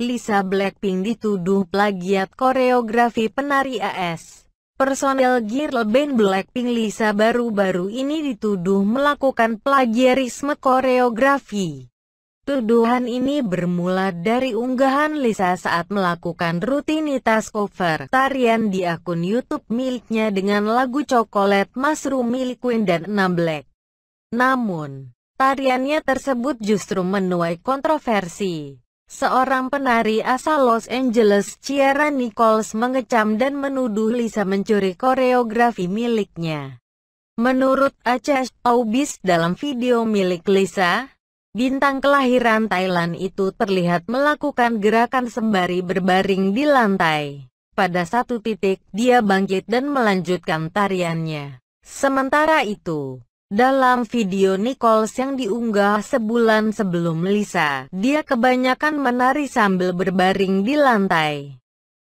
Lisa Blackpink dituduh plagiat koreografi penari AS. Personel girl band Blackpink Lisa baru-baru ini dituduh melakukan plagiarisme koreografi. Tuduhan ini bermula dari unggahan Lisa saat melakukan rutinitas cover tarian di akun YouTube miliknya dengan lagu Chocolate Mushroom milik Queen dan Enam Black. Namun, tariannya tersebut justru menuai kontroversi. Seorang penari asal Los Angeles, Ciara Nichols mengecam dan menuduh Lisa mencuri koreografi miliknya. Menurut Acha Aubis dalam video milik Lisa, bintang kelahiran Thailand itu terlihat melakukan gerakan sembari berbaring di lantai. Pada satu titik, dia bangkit dan melanjutkan tariannya. Sementara itu, dalam video Nichols yang diunggah sebulan sebelum Lisa, dia kebanyakan menari sambil berbaring di lantai.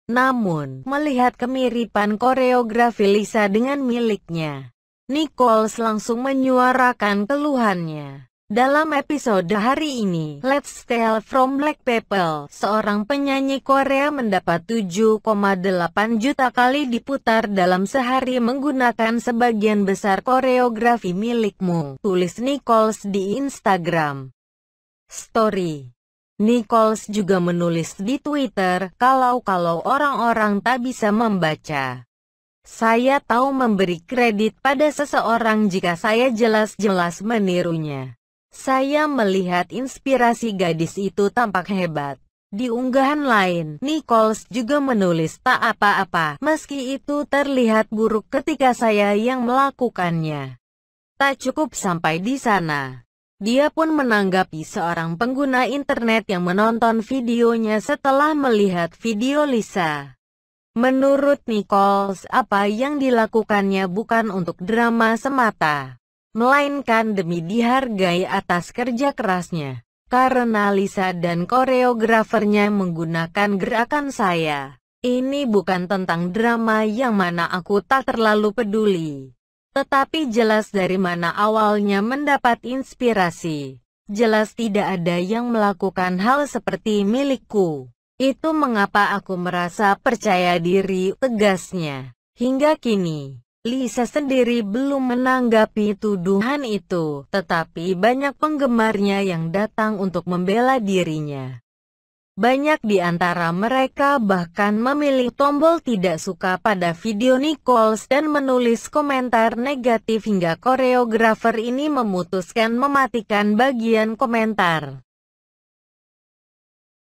Namun, melihat kemiripan koreografi Lisa dengan miliknya, Nichols langsung menyuarakan keluhannya. Dalam episode hari ini, Let's Tell from Black People, seorang penyanyi Korea mendapat 7,8 juta kali diputar dalam sehari menggunakan sebagian besar koreografi milikmu, tulis Nichols di Instagram. Story Nichols juga menulis di Twitter, kalau-kalau orang-orang tak bisa membaca. Saya tahu memberi kredit pada seseorang jika saya jelas-jelas menirunya. Saya melihat inspirasi gadis itu tampak hebat. Di unggahan lain, Nichols juga menulis tak apa-apa, meski itu terlihat buruk ketika saya yang melakukannya. Tak cukup sampai di sana. Dia pun menanggapi seorang pengguna internet yang menonton videonya setelah melihat video Lisa. Menurut Nichols, apa yang dilakukannya bukan untuk drama semata melainkan demi dihargai atas kerja kerasnya. Karena Lisa dan koreografernya menggunakan gerakan saya. Ini bukan tentang drama yang mana aku tak terlalu peduli. Tetapi jelas dari mana awalnya mendapat inspirasi. Jelas tidak ada yang melakukan hal seperti milikku. Itu mengapa aku merasa percaya diri, tegasnya. Hingga kini, Lisa sendiri belum menanggapi tuduhan itu, tetapi banyak penggemarnya yang datang untuk membela dirinya. Banyak di antara mereka bahkan memilih tombol tidak suka pada video Nichols dan menulis komentar negatif hingga koreografer ini memutuskan mematikan bagian komentar.